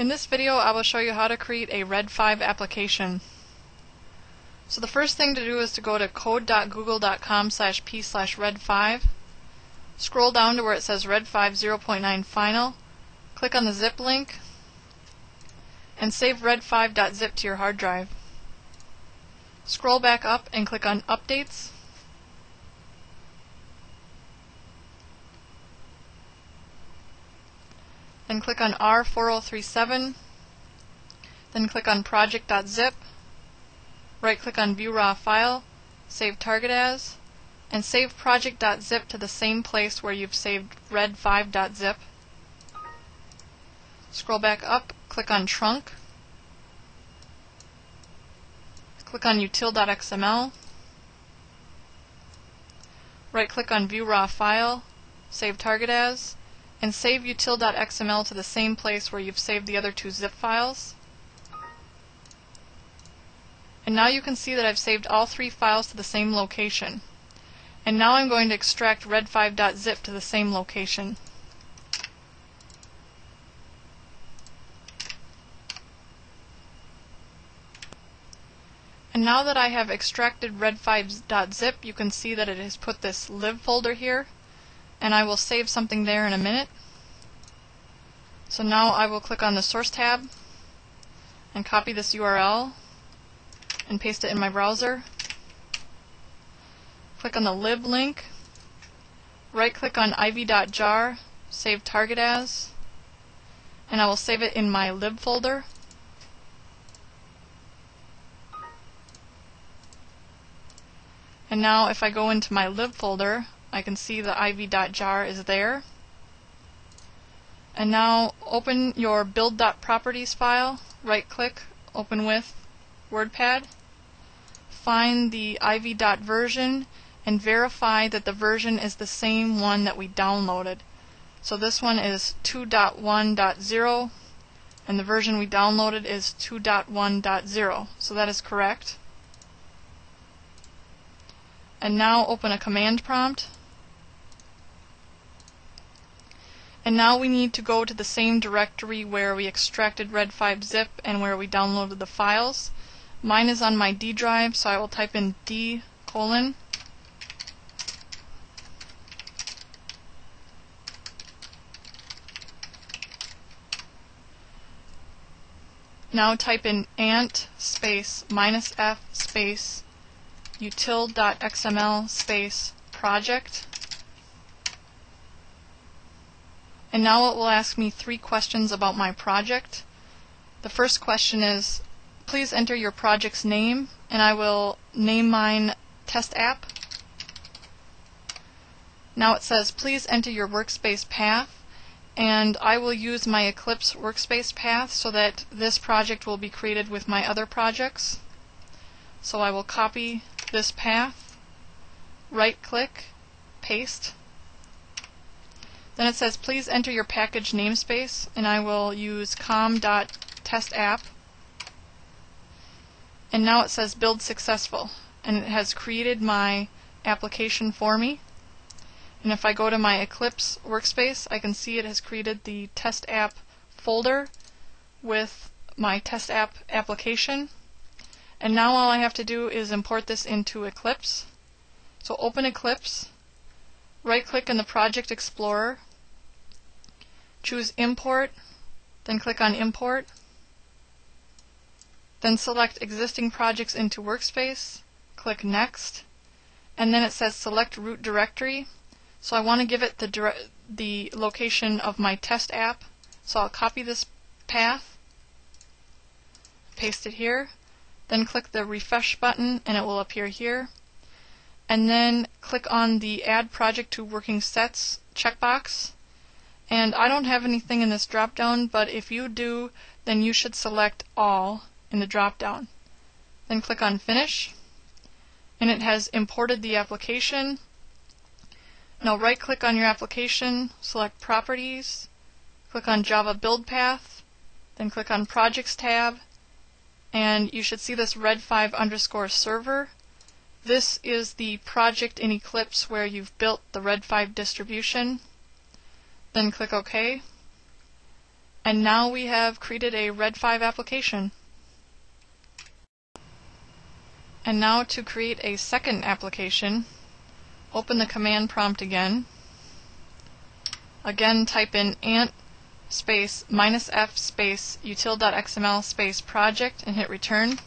In this video I will show you how to create a Red 5 application. So the first thing to do is to go to code.google.com slash p slash red5, scroll down to where it says red 5 0.9 final, click on the zip link, and save red5.zip to your hard drive. Scroll back up and click on Updates, then click on R4037, then click on project.zip, right click on view raw file, save target as, and save project.zip to the same place where you've saved red5.zip. Scroll back up, click on trunk, click on util.xml, right click on view raw file, save target as, and save util.xml to the same place where you've saved the other two zip files. And now you can see that I've saved all three files to the same location. And now I'm going to extract red5.zip to the same location. And now that I have extracted red5.zip, you can see that it has put this lib folder here and I will save something there in a minute. So now I will click on the source tab and copy this URL and paste it in my browser. Click on the lib link, right click on ivy.jar, save target as, and I will save it in my lib folder. And now if I go into my lib folder, I can see the ivy.jar is there. And now open your build.properties file, right click, open with WordPad, find the ivy.version and verify that the version is the same one that we downloaded. So this one is 2.1.0 and the version we downloaded is 2.1.0. So that is correct. And now open a command prompt And now we need to go to the same directory where we extracted red5zip and where we downloaded the files. Mine is on my D drive, so I will type in D colon. Now type in ant space minus f space util.xml space project And now it will ask me three questions about my project. The first question is, please enter your project's name, and I will name mine test app. Now it says, please enter your workspace path, and I will use my Eclipse workspace path so that this project will be created with my other projects. So I will copy this path, right click, paste, then it says please enter your package namespace and I will use com.testapp and now it says build successful and it has created my application for me. And if I go to my Eclipse workspace I can see it has created the test app folder with my test app application. And now all I have to do is import this into Eclipse. So open Eclipse right click in the project explorer Choose Import, then click on Import. Then select Existing Projects into Workspace, click Next, and then it says Select Root Directory. So I want to give it the, the location of my test app. So I'll copy this path, paste it here, then click the refresh button and it will appear here. And then click on the Add Project to Working Sets checkbox and I don't have anything in this drop down, but if you do, then you should select all in the drop down. Then click on Finish, and it has imported the application. Now right click on your application, select Properties, click on Java Build Path, then click on Projects tab, and you should see this red5 underscore server. This is the project in Eclipse where you've built the red5 distribution then click OK. And now we have created a Red 5 application. And now to create a second application, open the command prompt again. Again type in ant space minus f space util.xml space project and hit return.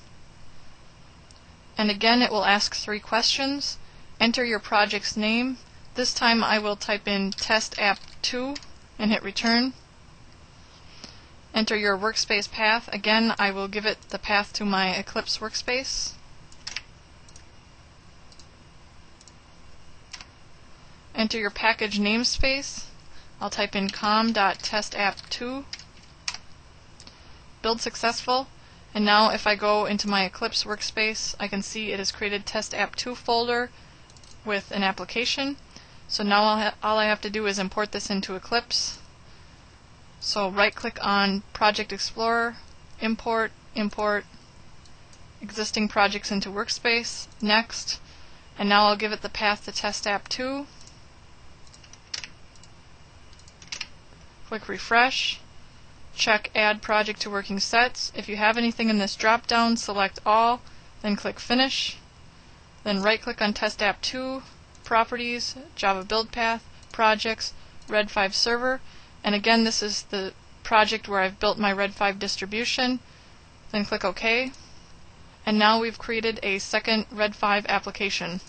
And again it will ask three questions. Enter your project's name. This time I will type in test app 2 and hit return. Enter your workspace path. Again, I will give it the path to my Eclipse workspace. Enter your package namespace. I'll type in com.testapp2. Build successful. And now if I go into my Eclipse workspace, I can see it has created test app 2 folder with an application. So now all I have to do is import this into Eclipse. So right click on Project Explorer, Import, Import, Existing Projects into Workspace, Next, and now I'll give it the path to Test App 2. Click Refresh, check Add Project to Working Sets. If you have anything in this drop down, select All, then click Finish. Then right click on Test App 2, Properties, Java Build Path, Projects, Red 5 Server, and again, this is the project where I've built my Red 5 distribution. Then click OK. And now we've created a second Red 5 application.